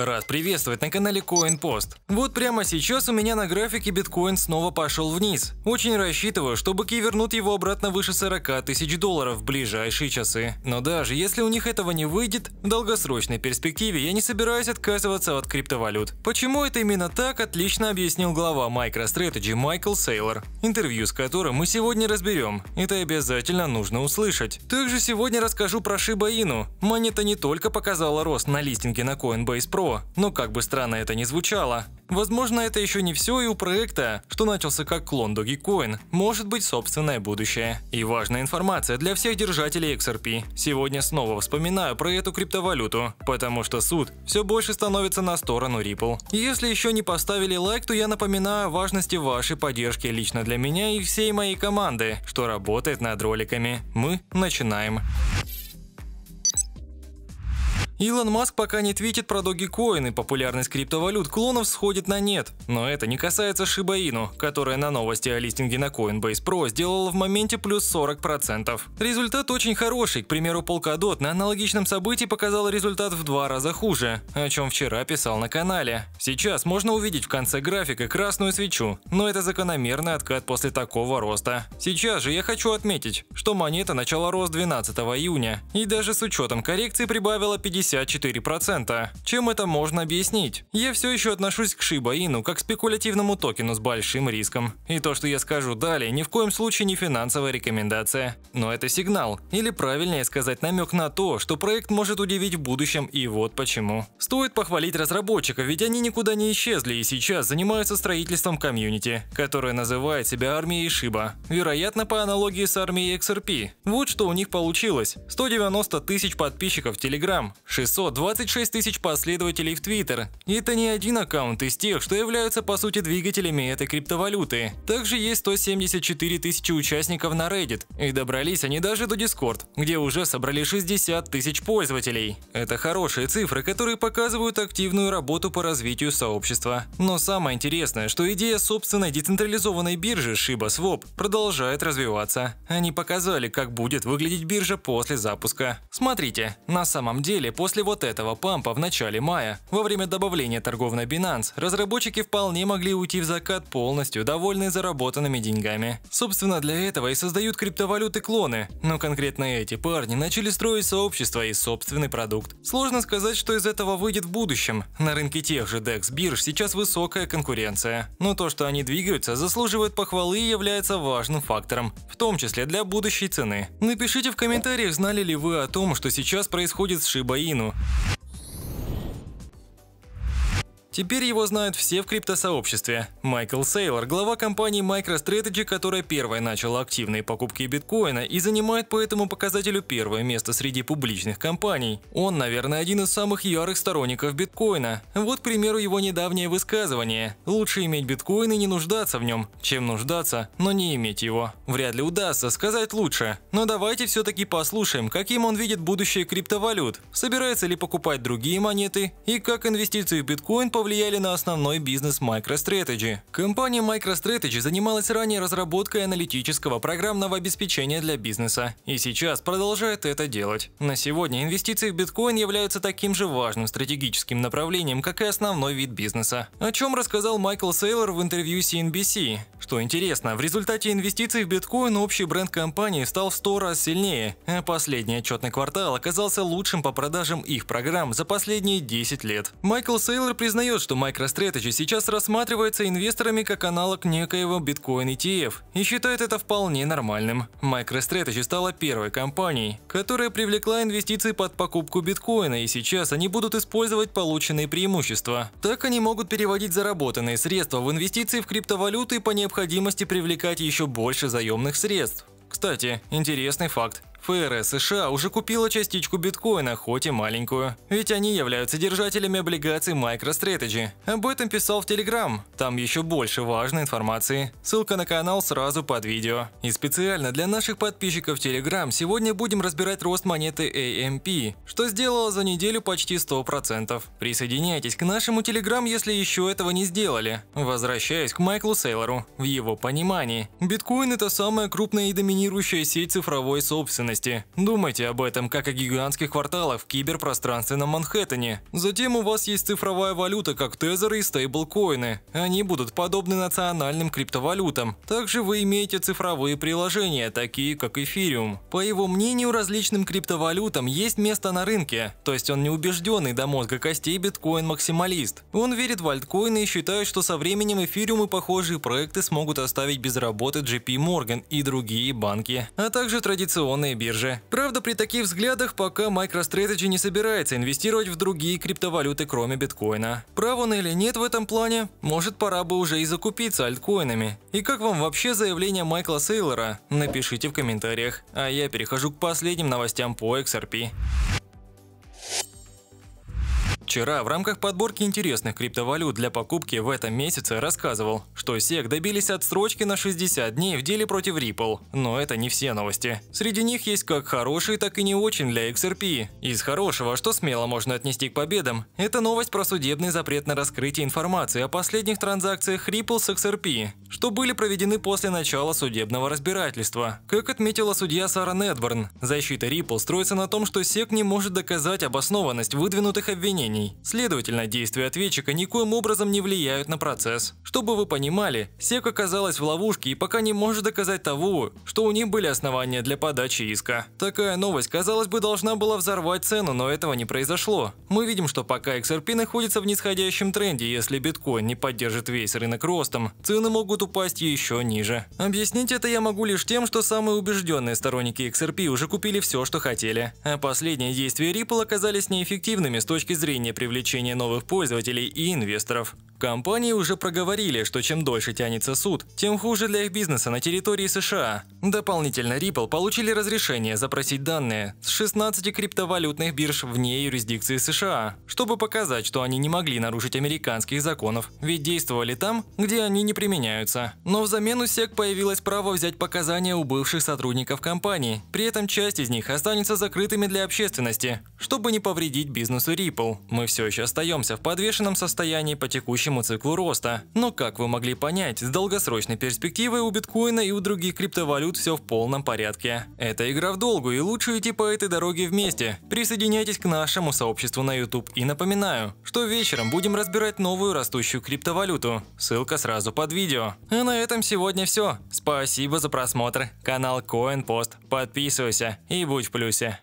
Рад приветствовать на канале CoinPost. Вот прямо сейчас у меня на графике биткоин снова пошел вниз. Очень рассчитываю, что быки вернут его обратно выше 40 тысяч долларов в ближайшие часы. Но даже если у них этого не выйдет, в долгосрочной перспективе я не собираюсь отказываться от криптовалют. Почему это именно так, отлично объяснил глава MicroStrategy Майкл Сейлор, интервью с которым мы сегодня разберем. Это обязательно нужно услышать. Также сегодня расскажу про Inu. Монета не только показала рост на листинге на Coinbase Pro, но как бы странно это ни звучало, Возможно, это еще не все, и у проекта, что начался как клон Dogecoin, может быть собственное будущее. И важная информация для всех держателей XRP. Сегодня снова вспоминаю про эту криптовалюту, потому что суд все больше становится на сторону Ripple. Если еще не поставили лайк, то я напоминаю о важности вашей поддержки лично для меня и всей моей команды, что работает над роликами. Мы начинаем. Илон Маск пока не твитит про Dogecoin и популярность криптовалют клонов сходит на нет. Но это не касается Inu, которая на новости о листинге на Coinbase Pro сделала в моменте плюс 40%. Результат очень хороший, к примеру, Polkadot на аналогичном событии показал результат в два раза хуже, о чем вчера писал на канале. Сейчас можно увидеть в конце графика красную свечу, но это закономерный откат после такого роста. Сейчас же я хочу отметить, что монета начала рост 12 июня, и даже с учетом коррекции прибавила 50 54%. Чем это можно объяснить? Я все еще отношусь к Shiba Inu как к спекулятивному токену с большим риском. И то, что я скажу далее, ни в коем случае не финансовая рекомендация. Но это сигнал, или правильнее сказать намек на то, что проект может удивить в будущем и вот почему. Стоит похвалить разработчиков, ведь они никуда не исчезли и сейчас занимаются строительством комьюнити, которое называет себя армией Shiba. Вероятно, по аналогии с армией XRP. Вот что у них получилось. 190 тысяч подписчиков в Telegram, 626 тысяч последователей в Twitter. И это не один аккаунт из тех, что являются по сути двигателями этой криптовалюты. Также есть 174 тысячи участников на Reddit. И добрались они даже до Discord, где уже собрали 60 тысяч пользователей. Это хорошие цифры, которые показывают активную работу по развитию сообщества. Но самое интересное, что идея собственной децентрализованной биржи Shiba Swap продолжает развиваться. Они показали, как будет выглядеть биржа после запуска. Смотрите, на самом деле после После вот этого пампа в начале мая, во время добавления торгов на Binance, разработчики вполне могли уйти в закат полностью довольные заработанными деньгами. Собственно, для этого и создают криптовалюты-клоны, но конкретно эти парни начали строить сообщество и собственный продукт. Сложно сказать, что из этого выйдет в будущем. На рынке тех же DEX бирж сейчас высокая конкуренция, но то, что они двигаются, заслуживает похвалы и является важным фактором, в том числе для будущей цены. Напишите в комментариях, знали ли вы о том, что сейчас происходит с Shiba Inu. Теперь его знают все в криптосообществе. Майкл Сейлор, глава компании MicroStrategy, которая первая начала активные покупки биткоина и занимает по этому показателю первое место среди публичных компаний. Он, наверное, один из самых ярых сторонников биткоина. Вот, к примеру, его недавнее высказывание. Лучше иметь биткоин и не нуждаться в нем, чем нуждаться, но не иметь его. Вряд ли удастся сказать лучше. Но давайте все-таки послушаем, каким он видит будущее криптовалют. Собирается ли покупать другие монеты и как инвестиции в биткоин повлияли на основной бизнес MicroStrategy. Компания MicroStrategy занималась ранее разработкой аналитического программного обеспечения для бизнеса и сейчас продолжает это делать. На сегодня инвестиции в биткоин являются таким же важным стратегическим направлением, как и основной вид бизнеса. О чем рассказал Майкл Сейлор в интервью CNBC. Что интересно, в результате инвестиций в биткоин общий бренд компании стал в 100 раз сильнее, а последний отчетный квартал оказался лучшим по продажам их программ за последние 10 лет. Майкл Сейлор признает признает, что MicroStrategy сейчас рассматривается инвесторами как аналог некоего Bitcoin ETF и считает это вполне нормальным. MicroStrategy стала первой компанией, которая привлекла инвестиции под покупку биткоина, и сейчас они будут использовать полученные преимущества. Так они могут переводить заработанные средства в инвестиции в криптовалюты и по необходимости привлекать еще больше заемных средств. Кстати, интересный факт. ФРС США уже купила частичку биткоина, хоть и маленькую. Ведь они являются держателями облигаций MicroStrategy. Об этом писал в Telegram. Там еще больше важной информации. Ссылка на канал сразу под видео. И специально для наших подписчиков Telegram сегодня будем разбирать рост монеты AMP, что сделала за неделю почти 100%. Присоединяйтесь к нашему Telegram, если еще этого не сделали. Возвращаясь к Майклу Сейлору. В его понимании, биткоин это самая крупная и доминирующая сеть цифровой собственности общественности. Думайте об этом как о гигантских кварталах в киберпространственном Манхэттене. Затем у вас есть цифровая валюта, как тезеры и стейблкоины. Они будут подобны национальным криптовалютам. Также вы имеете цифровые приложения, такие как эфириум. По его мнению, различным криптовалютам есть место на рынке, то есть он не убежденный до мозга костей биткоин-максималист. Он верит в альткоины и считает, что со временем эфириум и похожие проекты смогут оставить без работы JP Morgan и другие банки, а также традиционные биржи. Правда, при таких взглядах пока MicroStrategy не собирается инвестировать в другие криптовалюты, кроме биткоина. Прав он или нет в этом плане? Может, пора бы уже и закупиться альткоинами. И как вам вообще заявление Майкла Сейлора? Напишите в комментариях. А я перехожу к последним новостям по XRP. Вчера в рамках подборки интересных криптовалют для покупки в этом месяце рассказывал, что SEC добились отсрочки на 60 дней в деле против Ripple. Но это не все новости. Среди них есть как хорошие, так и не очень для XRP. Из хорошего, что смело можно отнести к победам, это новость про судебный запрет на раскрытие информации о последних транзакциях Ripple с XRP, что были проведены после начала судебного разбирательства. Как отметила судья Сара Недборн, защита Ripple строится на том, что SEC не может доказать обоснованность выдвинутых обвинений обвинений. Следовательно, действия ответчика никоим образом не влияют на процесс. Чтобы вы понимали, СЕК оказалась в ловушке и пока не может доказать того, что у них были основания для подачи иска. Такая новость, казалось бы, должна была взорвать цену, но этого не произошло. Мы видим, что пока XRP находится в нисходящем тренде, если биткоин не поддержит весь рынок ростом, цены могут упасть еще ниже. Объяснить это я могу лишь тем, что самые убежденные сторонники XRP уже купили все, что хотели, а последние действия Ripple оказались неэффективными с точки зрения привлечения новых пользователей и инвесторов. Компании уже проговорили, что чем дольше тянется суд, тем хуже для их бизнеса на территории США. Дополнительно Ripple получили разрешение запросить данные с 16 криптовалютных бирж вне юрисдикции США, чтобы показать, что они не могли нарушить американских законов, ведь действовали там, где они не применяются. Но взамен у SEC появилось право взять показания у бывших сотрудников компании, при этом часть из них останется закрытыми для общественности, чтобы не повредить бизнесу Ripple. Мы все еще остаемся в подвешенном состоянии по текущему циклу роста. Но как вы могли понять, с долгосрочной перспективой у биткоина и у других криптовалют все в полном порядке. Это игра в долгу и лучше идти по этой дороге вместе. Присоединяйтесь к нашему сообществу на YouTube и напоминаю, что вечером будем разбирать новую растущую криптовалюту. Ссылка сразу под видео. А на этом сегодня все. Спасибо за просмотр. Канал CoinPost. Подписывайся и будь в плюсе.